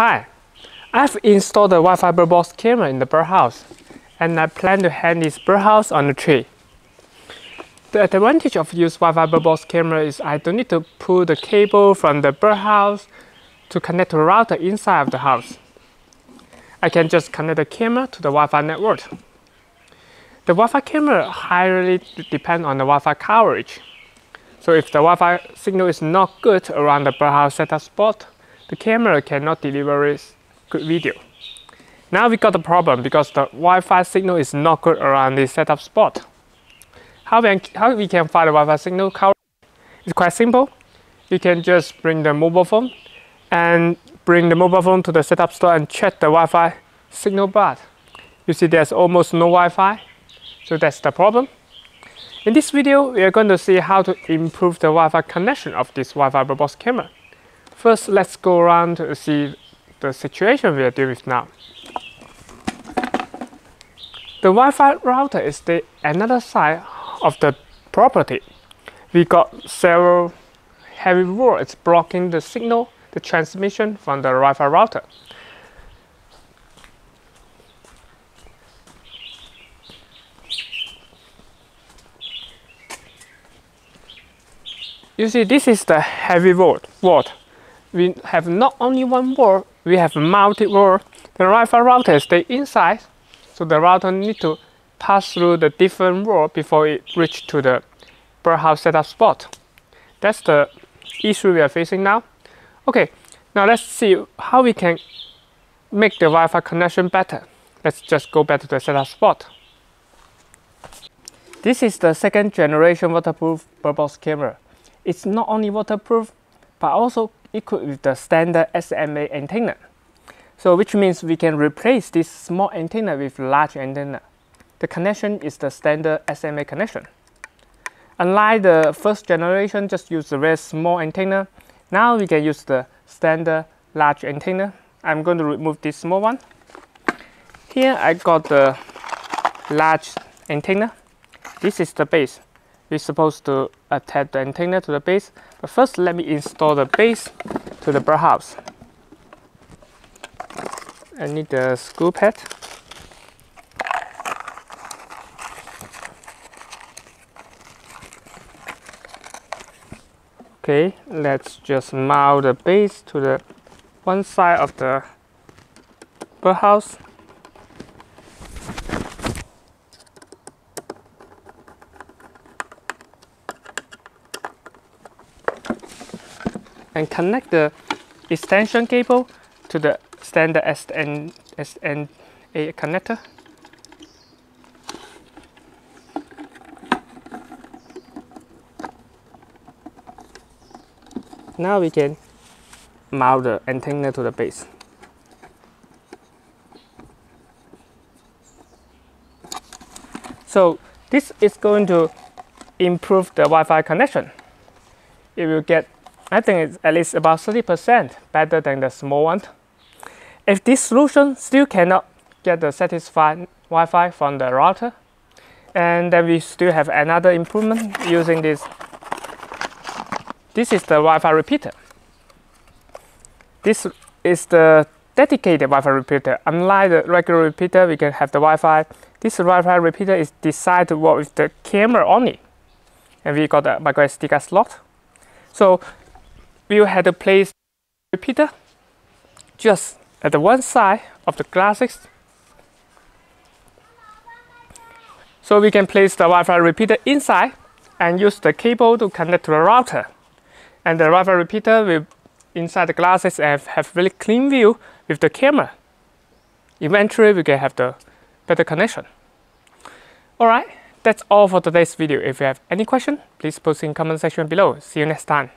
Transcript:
Hi, I've installed the Wi-Fi birdbox camera in the birdhouse and I plan to hang this birdhouse on the tree. The advantage of use Wi-Fi birdbox camera is I don't need to pull the cable from the birdhouse to connect to the router inside of the house. I can just connect the camera to the Wi-Fi network. The Wi-Fi camera highly depends on the Wi-Fi coverage. So if the Wi-Fi signal is not good around the birdhouse setup spot, the camera cannot deliver good video. Now we got the problem because the Wi-Fi signal is not good around this setup spot. How we, how we can find the Wi-Fi signal coverage? It's quite simple. You can just bring the mobile phone and bring the mobile phone to the setup store and check the Wi-Fi signal bar. You see there's almost no Wi-Fi, so that's the problem. In this video, we are going to see how to improve the Wi-Fi connection of this Wi-Fi box camera. First, let's go around to see the situation we are dealing with now. The Wi-Fi router is the another side of the property. We got several heavy walls blocking the signal, the transmission from the Wi-Fi router. You see, this is the heavy wall. wall. We have not only one wall, we have multiple wall. The Wi-Fi router stay inside, so the router need to pass through the different wall before it reach to the birdhouse setup spot. That's the issue we are facing now. Okay, now let's see how we can make the Wi-Fi connection better. Let's just go back to the setup spot. This is the second generation waterproof birdbox camera. It's not only waterproof, but also equipped with the standard SMA antenna. So which means we can replace this small antenna with large antenna. The connection is the standard SMA connection. Unlike the first generation, just use the very small antenna, now we can use the standard large antenna. I'm going to remove this small one. Here I got the large antenna. This is the base. We're supposed to attach the antenna to the base, but first let me install the base to the birdhouse. I need the screw pad. Okay, let's just mount the base to the one side of the birdhouse. And connect the extension cable to the standard SN, SNA connector. Now we can mount the antenna to the base. So this is going to improve the Wi-Fi connection. It will get, I think it's at least about 30% better than the small one. If this solution still cannot get the satisfied Wi-Fi from the router, and then we still have another improvement using this this is the Wi-Fi repeater. This is the dedicated Wi-Fi repeater. Unlike the regular repeater, we can have the Wi-Fi. This Wi-Fi repeater is designed to work with the camera only. And we got a micro SD card slot. So have to place repeater just at the one side of the glasses. So we can place the Wi-Fi repeater inside and use the cable to connect to the router and the Wi-Fi repeater will inside the glasses and have really clean view with the camera. Eventually we can have the better connection. Alright, that's all for today's video. If you have any question, please post in comment section below. See you next time.